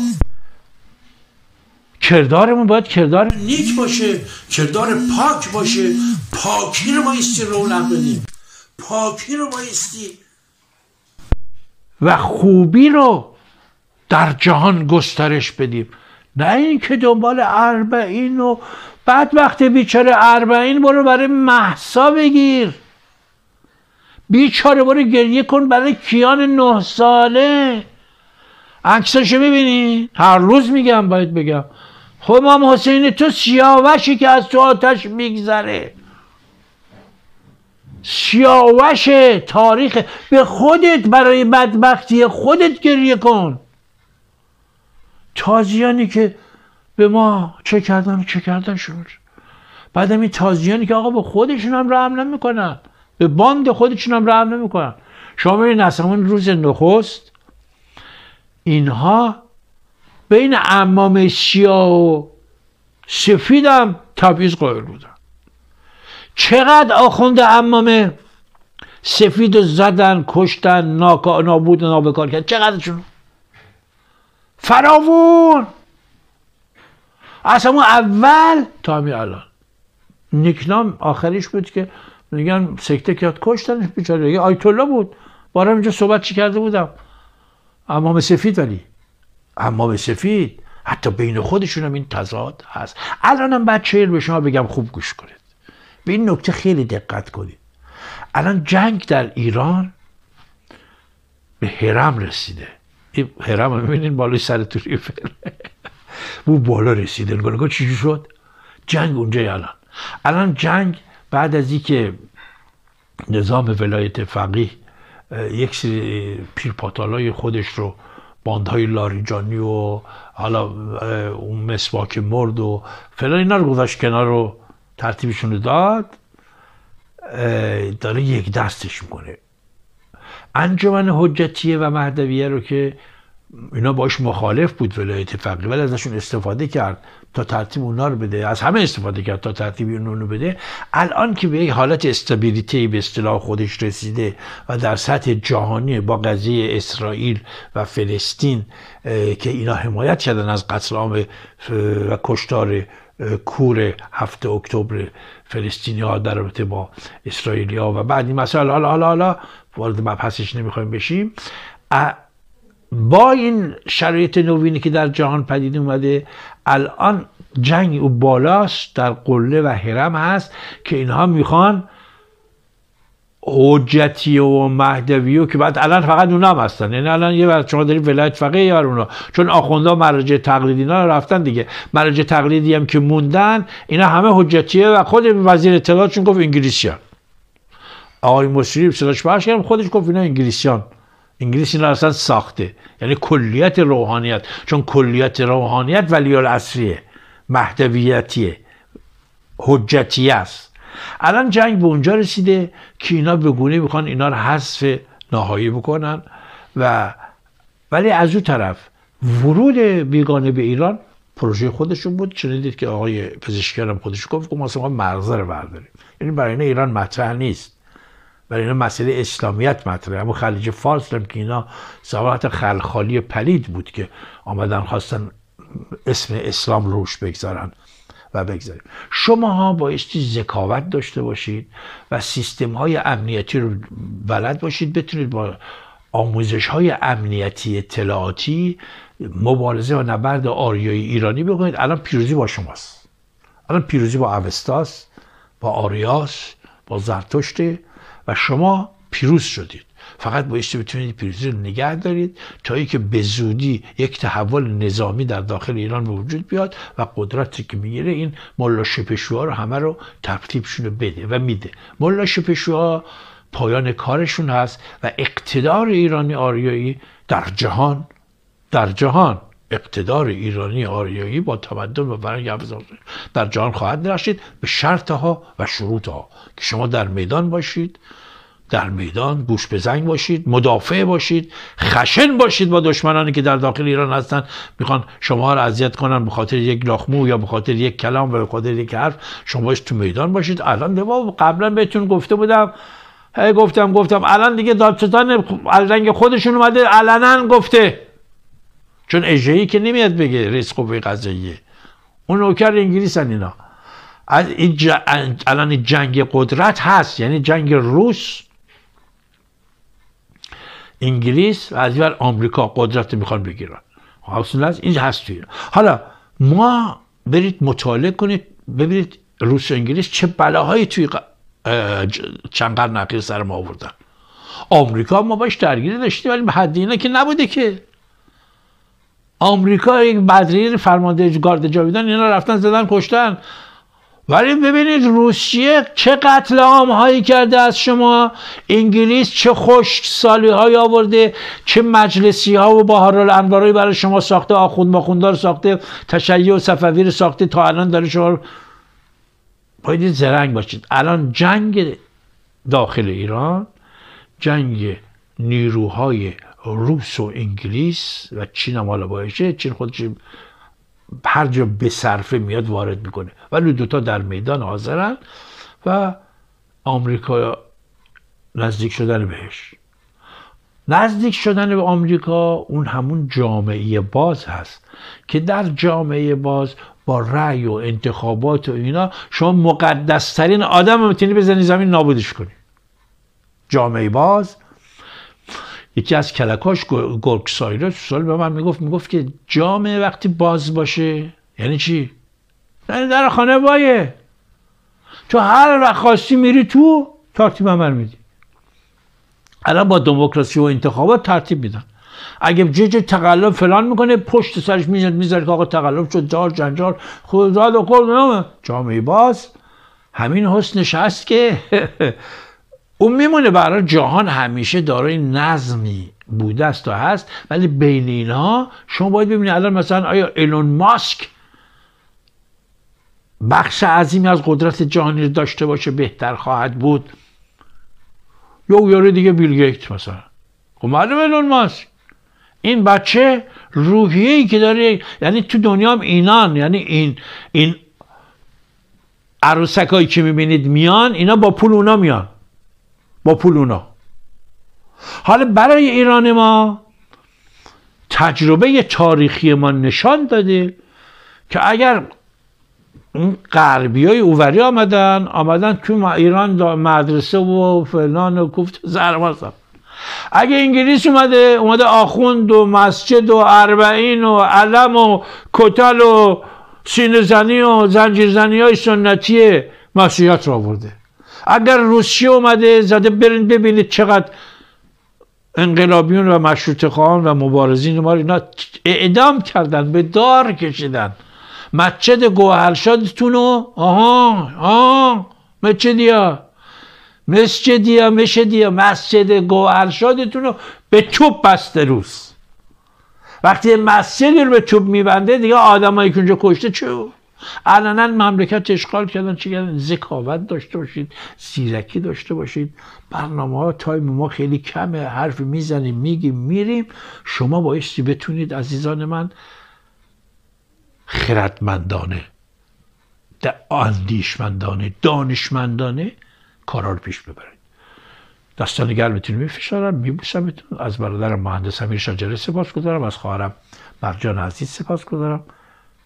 کردارمون باید کردار نیک باشه کردار پاک باشه. پاکی رو بایستی رونق بدیم. پاکی رو بایستی. و خوبی رو در جهان گسترش بدیم. نه اینکه دنبال اربعین و بعد وقتی بیچاره اربعین برو برای محسا بگیر. بیچاره برو گریه کن برای کیان نه ساله. عکساشو ببینی هر روز میگم باید بگم. خب امام حسین تو سیاوشی که از تو آتش میگذره. سیاوش تاریخ. به خودت برای بدبختی خودت گریه کن. تازیانی که به ما چه کردن چه کردن شد. بعد این تازیانی که آقا به خودشون هم رحم نمی‌کنن. به باند خودشون هم رحم نمی‌کنن. شما ببینید اصلا روز نخست اینها بین امام سیاه و سفیدم تبعیض قائل بودن. چقدر آخوند امام سفید زدن کشتن ناکا نابود نابکار کرد؟ چقدرشون؟ فراوون! اصلا اول تا همین الان. نیکنام آخریش بود که میگن سکته کرد کشتنش بیچاره. آیت الله بود. بارم اینجا صحبت چی کرده بودم؟ امام سفید ولی. امام سفید. حتی بین خودشون هم این تضاد هست. الانم بعد چهل به شما بگم خوب گوش کنید. به این نکته خیلی دقت کنید. الان جنگ در ایران به هرم رسیده. این هرم رو می‌بینین بالای سر توری فیلم او بالا رسیده. نگاه چی شد؟ جنگ اونجا الان. الان جنگ بعد از اینکه نظام ولایت فقیه یک سری پیرپاتالای خودش رو باندهای لاریجانی و حالا اون مسواک مرد و فلان اینا رو گذاشت کنار رو ترتیبشون داد. داره یک دستش می‌کنه. انجمن حجتیه و مهدویه رو که اینا باش مخالف بود ولایت فقیه ولی ازشون استفاده کرد تا ترتیب اونا رو بده. از همه استفاده کرد تا ترتیب اونا رو بده. الان که به یک حالت استابیلیتی به اصطلاح خودش رسیده و در سطح جهانی با قضیه اسرائیل و فلسطین که اینا حمایت کردن از قتل عام و کشتار کور هفته اکتبر فلسطینی ها در رابطه با اسرائیلی ها و بعد این مسائل حالا حالا حالا وارد مبحثش نمی‌خوایم بشیم. با این شرایط نوینی که در جهان پدید اومده الان جنگ او بالاست در قله و حرم هست که اینها می‌خوان حجتی و مهدوی و که بعد الان فقط اونا هم هستن. یعنی الان یه وقت شما دارید ولایت فقیه یا اونا. چون آخوندا مراجع تقلیدی اینا رفتن دیگه. مراجع تقلیدی هم که موندن اینا همه حجتیه و خود وزیر اطلاعاتشون گفت انگلیسی هم. آقای مصری صداش پخش کردم خودش گفت اینا انگلیسیان. انگلیس اینا اصلا ساخته. یعنی کلیت روحانیت. چون کلیت روحانیت ولی الاصریه مهدویتیه. حجتی است. الان جنگ به اونجا رسیده که اینا به گونه می‌خوان اینا رو حذف نهایی بکنن و ولی از اون طرف ورود بیگانه به ایران پروژه خودشون بود. شنیدید که آقای پزشکیان هم خودش گفت ما اصلا مرزه رو برداریم. یعنی برای ایران مطرح نیست. برای اینا مسئله اسلامیت مطرحه. اما خلیج فارس هم که اینا سوالات خلخالی پلید بود که آمدن خواستن اسم اسلام روش بگذارن و بگذاریم. شما ها بایستی ذکاوت داشته باشید و سیستم های امنیتی رو بلد باشید. بتونید با آموزش های امنیتی اطلاعاتی مبارزه و نبرد آریایی ایرانی بکنید. الان پیروزی با شماست. الان پیروزی با اوستاس با آریاس با زرتشته و شما پیروز شدید. فقط بایستی بتونید پیروزی رو نگه دارید تا اینکه به زودی یک تحول نظامی در داخل ایران به وجود بیاد و قدرتی که می‌گیره این ملا شپشوها رو همه رو ترتیبشون بده و میده. ملا شپشوها پایان کارشون هست و اقتدار ایرانی آریایی در جهان در جهان اقتدار ایرانی آریایی با تمدن و فرهنگ در جهان خواهد درخشید به شرطها و شروطها. که شما در میدان باشید در میدان گوش به زنگ باشید مدافع باشید خشن باشید با دشمنانی که در داخل ایران هستن می‌خوان شما رو اذیت کنن به خاطر یک لاخمو یا به خاطر یک کلام و به خاطر یک حرف. شما باش تو میدان باشید. الان دوا قبلا بهتون گفته بودم. هی گفتم گفتم الان دیگه دادستان رنگ خودشون اومده علنا گفته. چون اجهی که نمیاد بگه رئیس قوه قضاییه اون نوکر انگلیس اینا. از این الان جنگ قدرت هست یعنی جنگ روس. انگلیس و از این آمریکا قدرت می‌خوان بگیرن. حاصل از این هست توی حالا ما برید مطالعه کنید ببینید روس و انگلیس چه بلاهایی توی چند قرن اخیر سر ما آوردن. آمریکا ما باش درگیری داشتیم ولی به حد اینا که نبوده که. آمریکا یک بدری فرمانده گارد جاویدان اینا رفتن زدن کشتن. ولی ببینید روسیه چه قتل عام هایی کرده از شما انگلیس چه خشک سالی های آورده چه مجلسی ها و بهار الانوارایی برای شما ساخته آخوند ماخوندار ساخته تشیع و صفوی ساخته تا الان داره شما باید زرنگ باشید. الان جنگ داخل ایران جنگ نیروهای روس و انگلیس و چین هم حالا باشه چین خودش هر جا به صرفه میاد وارد می‌کنه. ولی دوتا در میدان حاضرن و آمریکا نزدیک شدن بهش. نزدیک شدن به آمریکا اون همون جامعه باز هست که در جامعه باز با رأی و انتخابات و اینا شما مقدسترین آدم می‌تونی بزنی زمین نابودش کنی. جامعه باز یکی از کلکاش گرگ سایرس سال به من می‌گفت می‌گفت که جامعه وقتی باز باشه یعنی چی؟ یعنی در خانه بایه تو هر وقت خواستی میری تو ترتیب عمل میدی. الان با دموکراسی و انتخابات ترتیب میدن. اگه جج تقلب فلان می‌کنه پشت سرش می‌زد می‌ذاره که آقا تقلب شد جار جنجال خدا و قول جامعه باز. همین حسنش هست که اون میمونه برای جهان همیشه دارای نظمی بوده است و هست ولی بین اینها شما باید ببینید الان مثلا آیا ایلون ماسک بخش عظیمی از قدرت جهانی داشته باشه بهتر خواهد بود؟ یا یاره دیگه بیل گیت مثلا؟ خب معلوم ایلون ماسک. این بچه روحیه ای که داره یعنی تو دنیا هم اینان یعنی این این عروسک هایی که می‌بینید میان اینا با پول اونا میان. با پول اونا. حالا برای ایران ما تجربه تاریخی ما نشان داده که اگر اون غربی های اووری آمدن آمدن تو ایران مدرسه و فلان و کوفت زرماز اگه انگلیس اومده اومده آخوند و مسجد و اربعین و علم و کتل و سینزنی و زنجیرزنی های سنتی مسیحیت را آورده. اگر روسیه اومده زده برین ببینید چقدر انقلابیون و مشروط خواهان و مبارزین ما اینا اعدام کردن به دار کشیدن. مسجد گوهرشادتون رو آها آها مسجدیا مسجدی یا مشدی یا مسجد گوهرشادتون رو به چوب بسته روز. وقتی مسجدی رو به چوب میبنده دیگه آدمایی که اونجا کشته چه؟ علنا مملکت اشغال کردن چی کردن؟ ذکاوت داشته باشید زیرکی داشته باشید. برنامه ها تایم ما خیلی کمه حرف می‌زنیم میگیم میریم. شما بایستی بتونید عزیزان من خردمندانه اندیشمندانه دانشمندانه کارا رو پیش ببرید. دستان گرمتون میفشارم میبوسمتون. از برادرم مهندس امیر شجره سپاس گذارم از خواهرم مرجان عزیز سپاس گذارم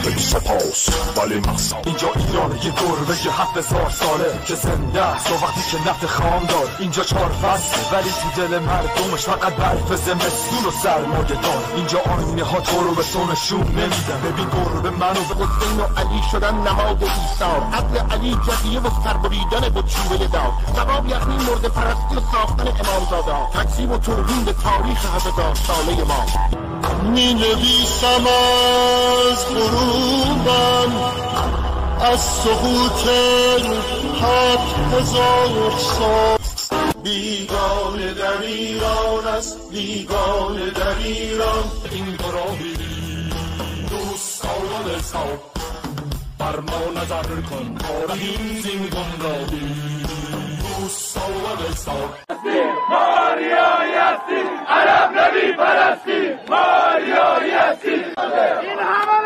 بگو سپاس ولی مقصد اینجا ایران یه گربه یه هفت هزار ساله که زنده است وقتی که نفت خام دار اینجا چهار فصل ولی تو دل مردمش فقط برف زمستون و سرمایه دار اینجا آینه ها تو رو به تو نشون نمیدن ببین گربه منو به حسین و علی شدن نماد ایثار عدل علی جزیه و سربریدن با چوبه دار سباب یخنی مرد پرستی و ساختن امامزادا تکسیب و توهین به تاریخ هزار ساله ما. می نویسم از غروبم. از سقوط هفت هزار سال. بیگانه در ایران است بیگانه در ایران. این گراهی دوستان حساب. بر ما نظر کن آرهیم زین گمراهی. دوستان حساب ماریا یسی عرب نبی پرستی ماریا یسی این همه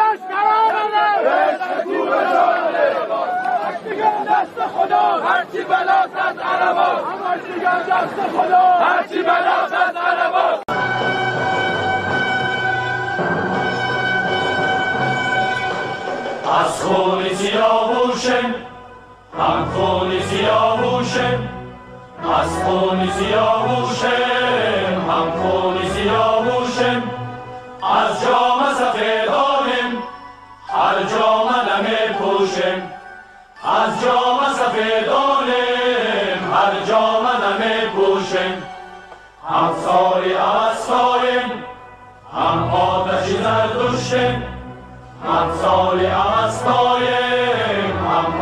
دست خدا هرچی بلاست از عربا همش دیگر دست خدا هرچی بلاست از عربا از خون سیاووشم هم خون سیاووشم از خون سیاووشم هم خون سیاووشم از جام سفیدانم هر جام نمی پوشم از جام سفیدانم هر جام نمی پوشم هم ساری اوستایم هم آتش زردشتم هم ساری اوستایم هم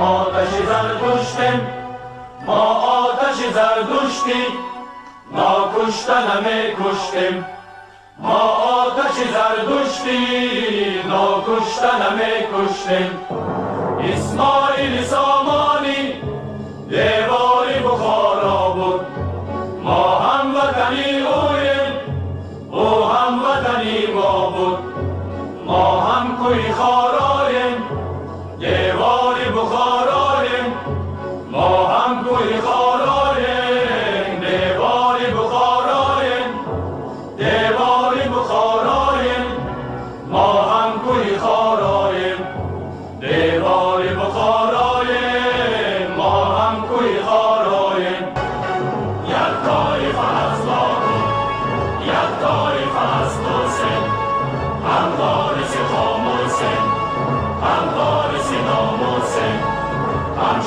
آتش زردشتم ما آتش زردشتی ناکشتنمه کشتیم. ما آتش زردشتی ناکشتنمه کشتیم. اسماعیل سامانی دیواری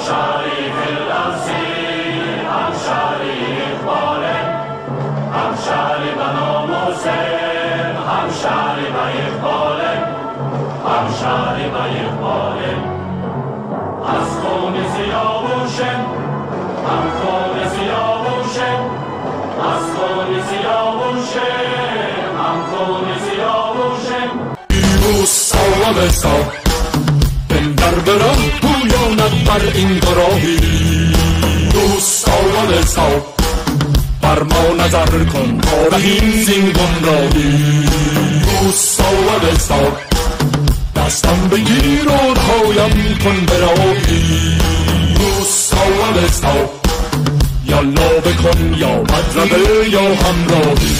هم شریف الارزی هم شریف اقبالن بندر برم پویاند بر این گراهی. دوستان حساب بر ما نظر کن آرهیم زین گمراهی. دوستان حساب دستم بگیر و پایم کن براهی دوستان حساب یا لا بکن یا مطربه یا همراهی.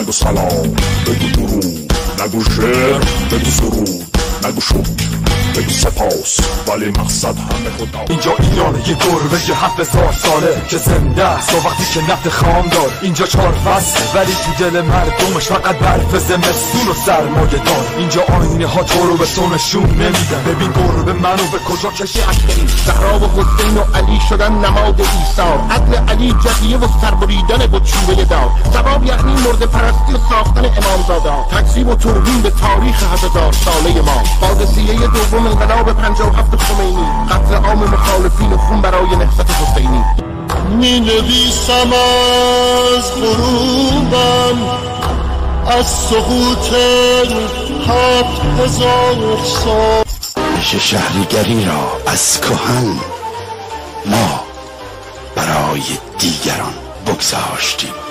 نگو سلام بگو درود نگو شعر بگو سرود نگو شد بگو سپاس ولی مقصد همه خدا اینجا ایران یه گربه یه هفت هزار ساله که زنده است. و وقتی که نفت خام دار اینجا چهار فصل. ولی تو دل مردمش فقط برف زمستون و سرمایه دار. اینجا آینه ها تو رو به سونشون نمیدن. ببین گربه منو به کجا کشی؟ عسکری زهرا و حسین و علی شدن نماد ایثار. عدل علی جزیه و سربریدن با چوبه دار. ثواب یعنی مرد پرستی و ساختن امامزادا تکذیب و توهین به تاریخ هزار ساله ما. قادسیه دوم انقلاب 57 خمینی. قتل عام مخالفین و خون برای نهضت حسینی. می نویسم از غروبم از سقوط هفت هزار سال. میشه شهریگری را از کهن ما برای دیگران بگذاشتیم.